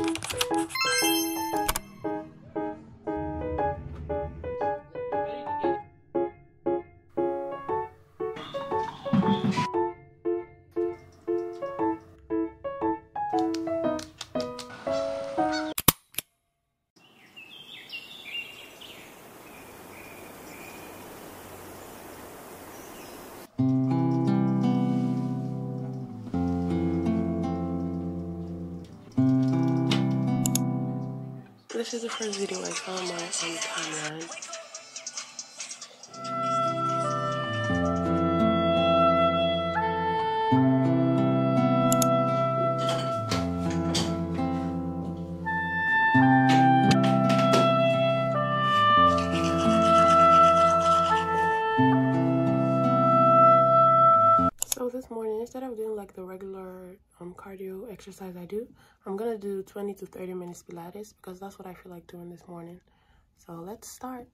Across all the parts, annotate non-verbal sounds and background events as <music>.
Música This is the first video I saw on my um, timeline. So this morning, instead of doing like the regular um, cardio exercise I do, I'm gonna do 20 to 30 minutes Pilates because that's what I feel like doing this morning. So let's start.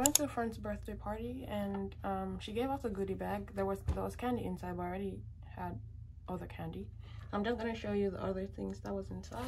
Went to a friend's birthday party and um, she gave us a goodie bag. There was there was candy inside, but I already had other candy. I'm just gonna show you the other things that was inside.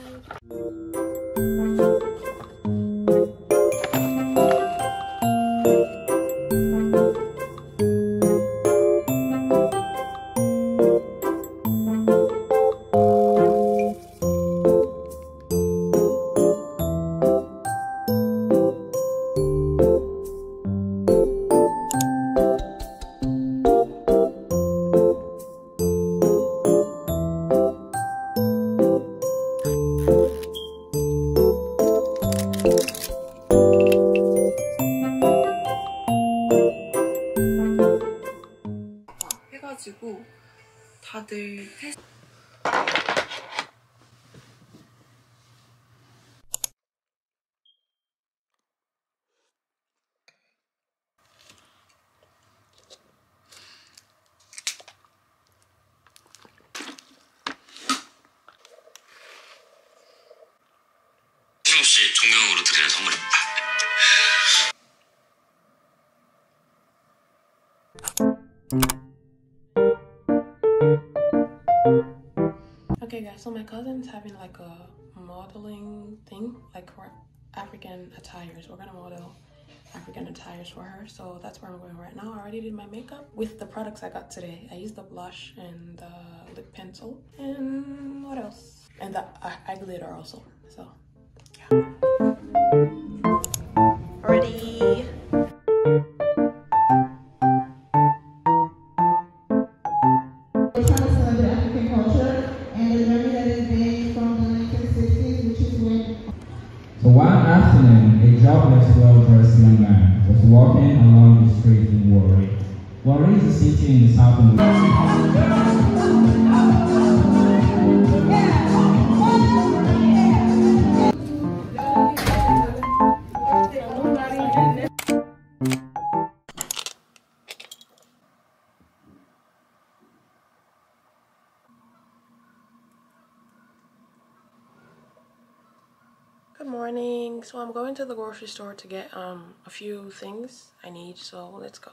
다들 테스트 힘없이 존경으로 드리는 선물입니다. <laughs> So my cousin's having like a modeling thing, like for African attires. We're gonna model African attires for her. So that's where I'm going right now. I already did my makeup with the products I got today. I used the blush and the lip pencil and what else? And the eye glitter also. So ready. Good morning. So I'm going to the grocery store to get um a few things I need. So let's go.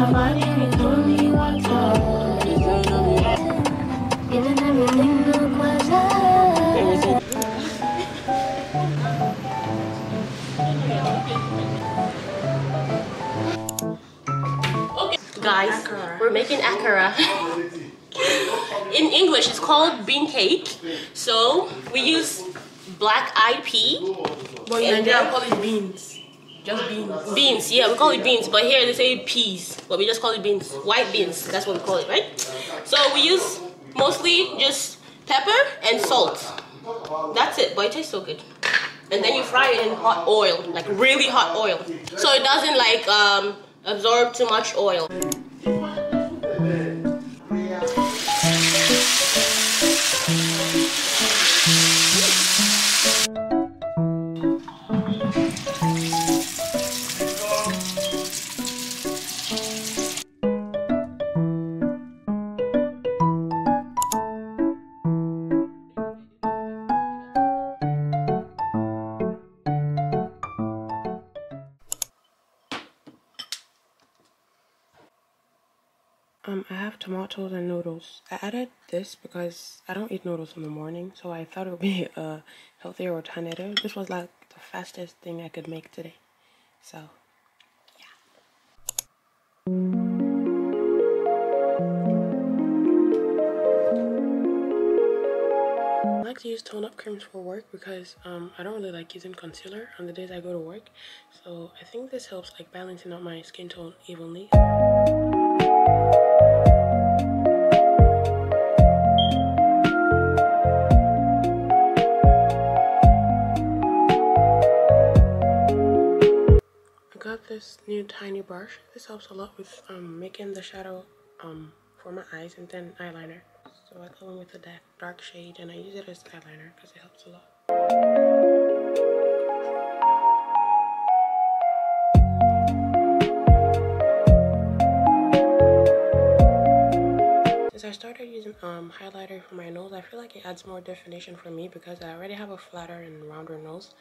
My body we're making akara. <laughs> In English, it's called bean cake. So we use black eyed pea. But in Nigeria, we call it beans. Just beans. Beans, yeah, we call it beans, but here they say peas, but we just call it beans. White beans, that's what we call it, right? So we use mostly just pepper and salt. That's it, but it tastes so good. And then you fry it in hot oil, like really hot oil, so it doesn't like um, absorb too much oil. Noodles. I added this because I don't eat noodles in the morning, so I thought it would be a <laughs> healthier alternative. This was like the fastest thing I could make today. So, yeah. I like to use tone up creams for work because um, I don't really like using concealer on the days I go to work. So I think this helps like balancing out my skin tone evenly. This new tiny brush. This helps a lot with um, making the shadow um, for my eyes and then eyeliner. So I go in with a dark, shade and I use it as eyeliner because it helps a lot. Since I started using um, highlighter for my nose, I feel like it adds more definition for me because I already have a flatter and rounder nose.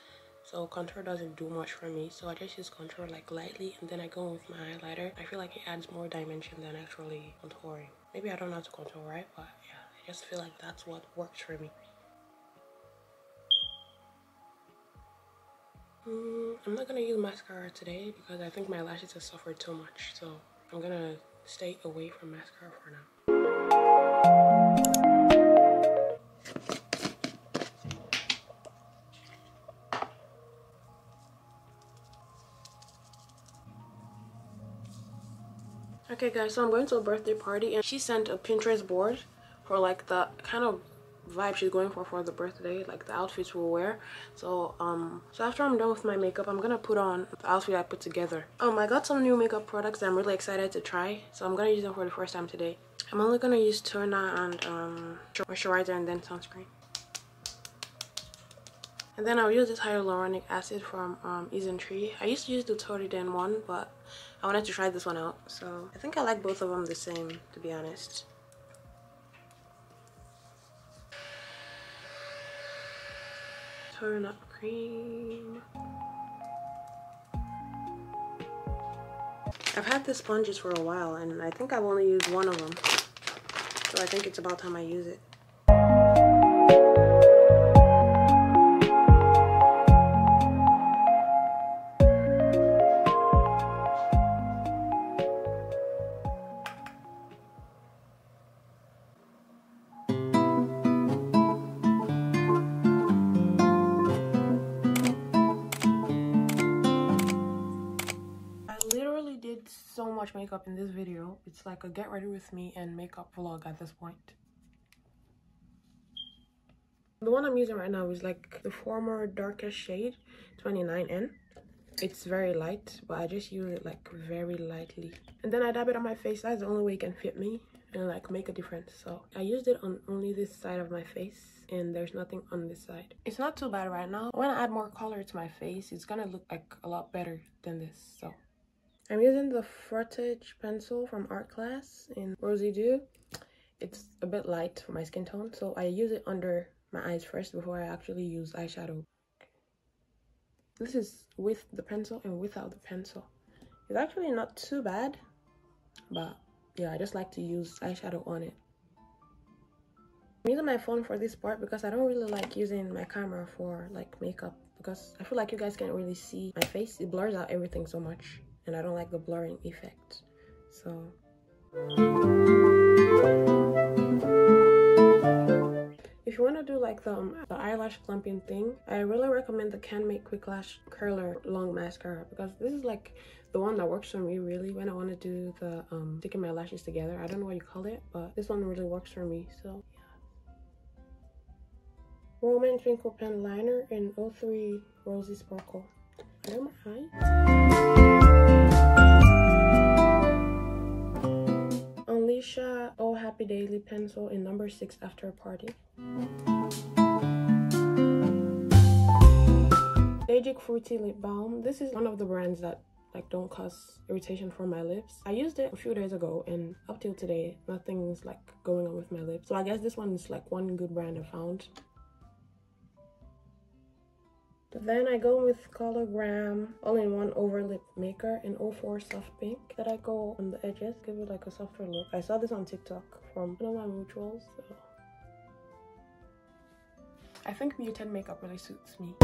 So contour doesn't do much for me. So I just use contour like lightly and then I go with my highlighter. I feel like it adds more dimension than actually contouring. Maybe I don't know how to contour right, but yeah, I just feel like that's what works for me. Mm, I'm not gonna use mascara today because I think my lashes have suffered too much. So I'm gonna stay away from mascara for now. Okay guys, so I'm going to a birthday party and she sent a Pinterest board for like the kind of vibe she's going for for the birthday, like the outfits we'll wear. So um so after I'm done with my makeup, I'm gonna put on the outfit I put together. Um I got some new makeup products I'm really excited to try. So I'm gonna use them for the first time today. I'm only gonna use toner and um moisturizer and then sunscreen. And then I'll use this hyaluronic acid from um, Tree. I used to use the Torriden one, but I wanted to try this one out. So I think I like both of them the same, to be honest. Turn up cream. I've had the sponges for a while, and I think I've only used one of them. So I think it's about time I use it. Literally did so much makeup in this video. It's like a get ready with me and makeup vlog at this point. The one I'm using right now is like the former darkest shade, 29N. It's very light, but I just use it like very lightly. And then I dab it on my face. That's the only way it can fit me and like make a difference. So I used it on only this side of my face and there's nothing on this side. It's not too bad right now. When I add more color to my face, it's gonna look like a lot better than this. So I'm using the Frottage pencil from Art Class in Rosy Dew. It's a bit light for my skin tone, so I use it under my eyes first before I actually use eyeshadow. This is with the pencil and without the pencil. It's actually not too bad, but yeah, I just like to use eyeshadow on it. I'm using my phone for this part because I don't really like using my camera for like makeup because I feel like you guys can't really see my face. It blurs out everything so much and I don't like the blurring effect. So If you want to do like the, um, the eyelash clumping thing, I really recommend the Canmake Quick Lash Curler Long Mascara because this is like the one that works for me really when I want to do the um, sticking my lashes together. I don't know what you call it, but this one really works for me. So yeah. Romand Twinkle Pen Liner in 03 Rosy Sparkle. Under my eye. Pencil in number 6 After a Party. Magic Fruity Lip Balm. This is one of the brands that like don't cause irritation for my lips. I used it a few days ago and up till today nothing's like going on with my lips. So I guess this one is like one good brand I found. Then I go with Colorgram All-in-One Over Lip Maker in 04 Soft Pink that I go on the edges, give it like a softer look. I saw this on TikTok from one of my mutuals. So. I think muted makeup really suits me.